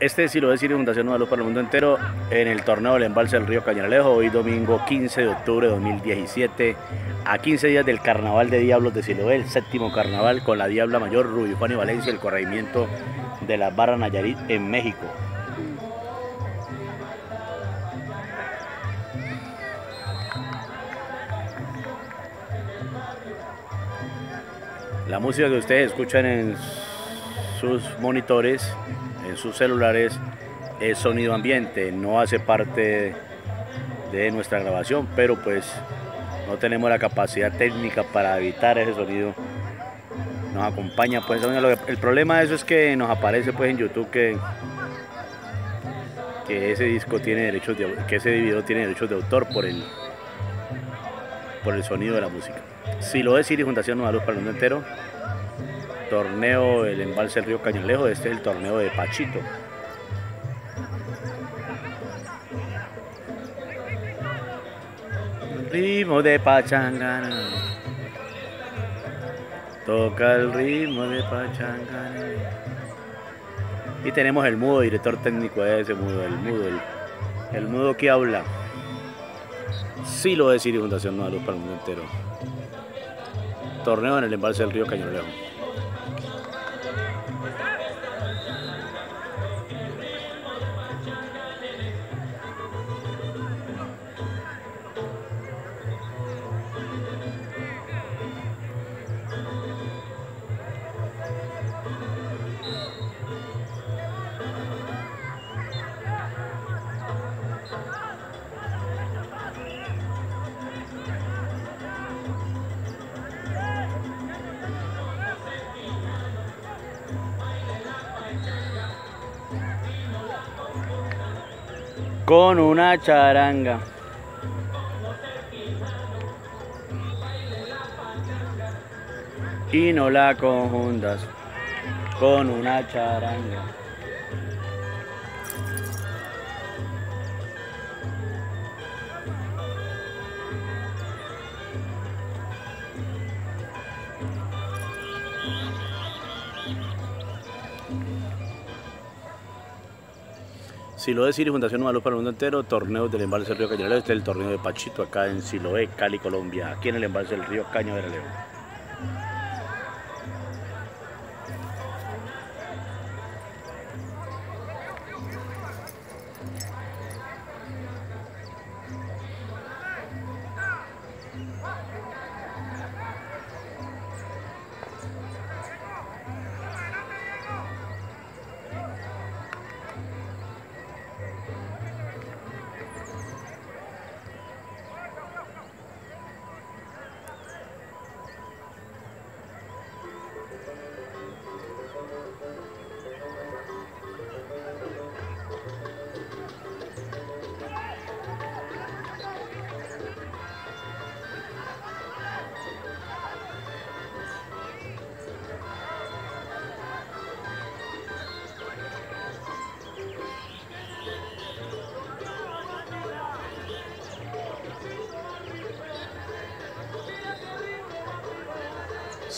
Este sí lo decir Fundación Nueva Luz para el mundo entero en el torneo del embalse del río Cañalejo, hoy domingo 15 de octubre de 2017, a 15 días del Carnaval de Diablos de Siloé, el séptimo carnaval con la Diabla Mayor Rubio y Valencia, el corregimiento de la Barra Nayarit en México. La música que ustedes escuchan en sus monitores en sus celulares es sonido ambiente, no hace parte de nuestra grabación, pero pues no tenemos la capacidad técnica para evitar ese sonido. Nos acompaña pues el problema de eso es que nos aparece pues en YouTube que que ese disco tiene derechos de, que ese video tiene derechos de autor por el por el sonido de la música. Si lo es y Fundación Nueva Luz para el mundo entero, torneo el embalse del río Cañalejo, este es el torneo de Pachito. Ritmo de pachangana. Toca el ritmo de pachangana. Y tenemos el mudo, director técnico de ese mudo, el mudo, el, mudo que habla. Sí lo decir Fundación Nueva Luz para el mundo entero. Torneo en el embalse del río Cañalejo. Con una charanga. Y no la conjuntas con una charanga. Siloé City, Fundación Nueva para el Mundo Entero, torneo del embalse del río Cañaveral, este es el torneo de Pachito acá en Siloé, Cali, Colombia, aquí en el embalse del río Cañaveral.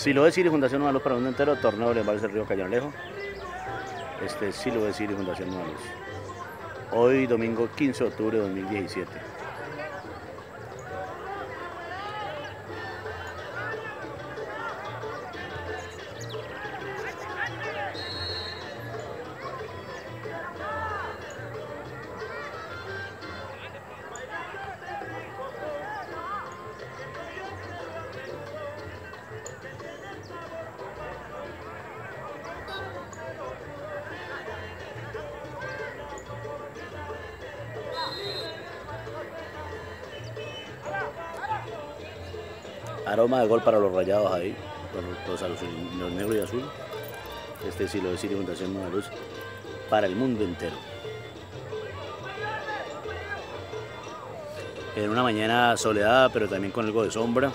Si lo decir Fundación Nueva Luz para mundo entero, torneo de embalse del río Cañalejo. Este sí lo decir Fundación Nueva Luz. Hoy domingo 15 de octubre de 2017. Aroma de gol para los rayados ahí, los, los, negros y azul. Este sí lo decir Fundación Nueva Luz para el mundo entero. En una mañana soleada, pero también con algo de sombra.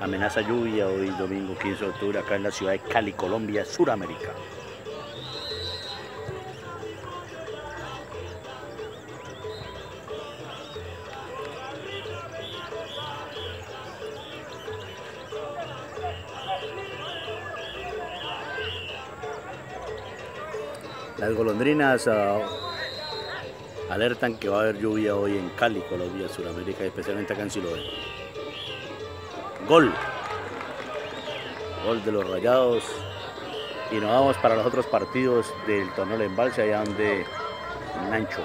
Amenaza lluvia hoy domingo 15 de octubre acá en la ciudad de Cali, Colombia, Suramérica. Las golondrinas ah, alertan que va a haber lluvia hoy en Cali, Colombia, Sudamérica, especialmente acá en Siloé. Gol. Gol de los rayados. Y nos vamos para los otros partidos del torneo de embalse allá donde Nancho.